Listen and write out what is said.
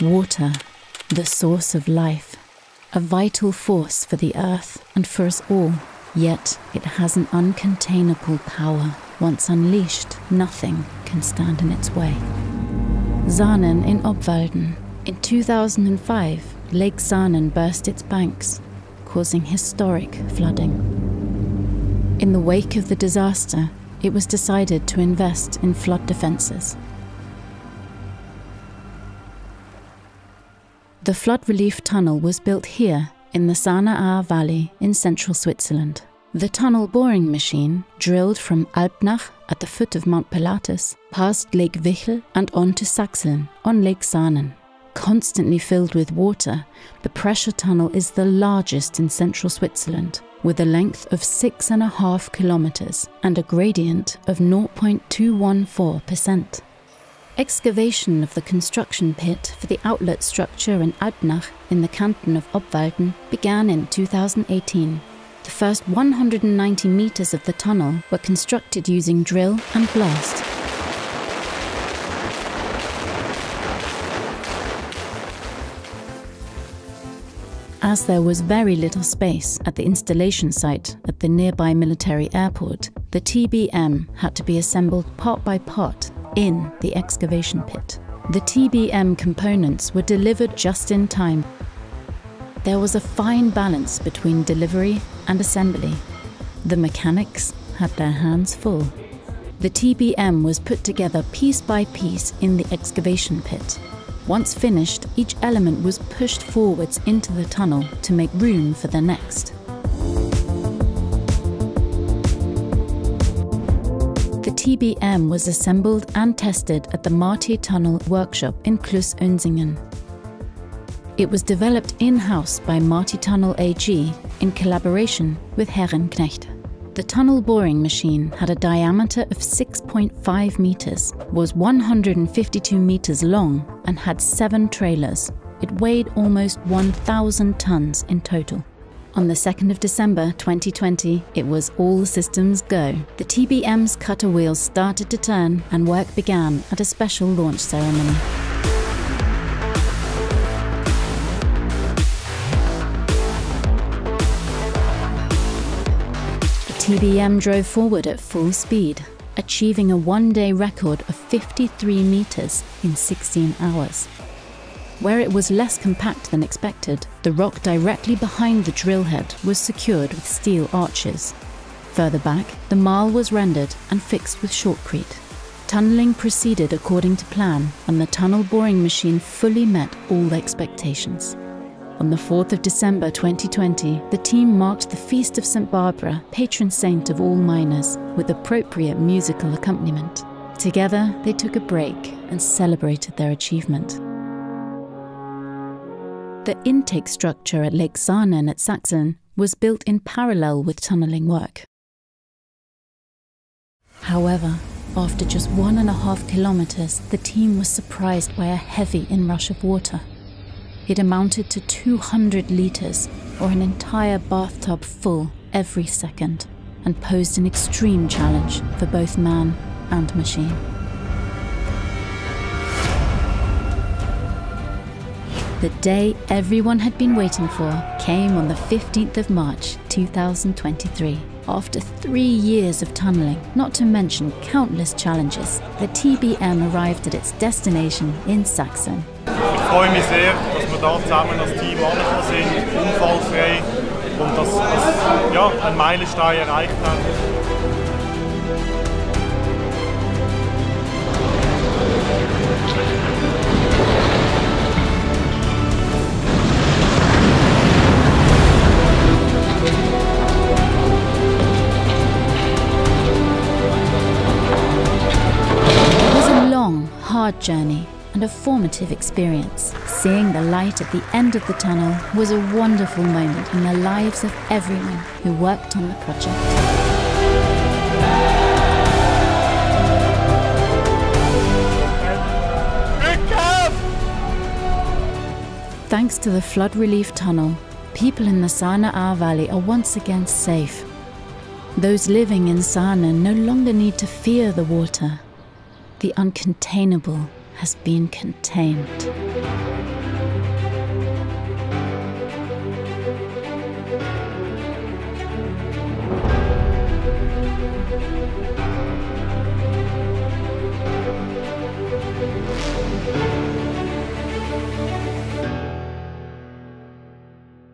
Water, the source of life, a vital force for the earth and for us all. Yet it has an uncontainable power. Once unleashed, nothing can stand in its way. Sarnen in Obwalden. In 2005, Lake Sarnen burst its banks, causing historic flooding. In the wake of the disaster, it was decided to invest in flood defences. The flood relief tunnel was built here in the Sarneraa Valley in central Switzerland. The tunnel boring machine, drilled from Alpnach at the foot of Mount Pilatus, past Lake Wichel and on to Sachseln on Lake Sarnen. Constantly filled with water, the pressure tunnel is the largest in central Switzerland, with a length of six and a half kilometers and a gradient of 0.214%. Excavation of the construction pit for the outlet structure in Alpnach in the canton of Obwalden began in 2018. The first 190 meters of the tunnel were constructed using drill and blast. As there was very little space at the installation site at the nearby military airport, the TBM had to be assembled part by part in the excavation pit. The TBM components were delivered just in time. There was a fine balance between delivery and assembly. The mechanics had their hands full. The TBM was put together piece by piece in the excavation pit. Once finished, each element was pushed forwards into the tunnel to make room for the next. TBM was assembled and tested at the Marti Tunnel workshop in Klus-Oensingen. It was developed in-house by Marti Tunnel AG in collaboration with Herrenknecht. The tunnel boring machine had a diameter of 6.5 meters, was 152 meters long, and had seven trailers. It weighed almost 1,000 tons in total. On the 2nd of December 2020, it was all systems go. The TBM's cutter wheels started to turn and work began at a special launch ceremony. The TBM drove forward at full speed, achieving a one day record of 53 metres in 16 hours. Where it was less compact than expected, the rock directly behind the drill head was secured with steel arches. Further back, the marl was rendered and fixed with shotcrete. Tunnelling proceeded according to plan, and the tunnel boring machine fully met all expectations. On the 4th of December 2020, the team marked the Feast of St. Barbara, patron saint of all miners, with appropriate musical accompaniment. Together, they took a break and celebrated their achievement. The intake structure at Lake Sarnen at Sachseln was built in parallel with tunnelling work. However, after just one and a half kilometres, the team was surprised by a heavy inrush of water. It amounted to 200 litres, or an entire bathtub full every second, and posed an extreme challenge for both man and machine. The day everyone had been waiting for came on the 15th of March 2023. After three years of tunnelling, not to mention countless challenges, the TBM arrived at its destination in Sachseln. Ich freue mich sehr, dass wir da zusammen als Team angekommen sind, unfallfrei und dass ja, Meilenstein erreicht haben. Journey and a formative experience. Seeing the light at the end of the tunnel was a wonderful moment in the lives of everyone who worked on the project. Thanks to the flood relief tunnel, people in the Sarneraa Valley are once again safe. Those living in Sarnen no longer need to fear the water. The uncontainable has been contained.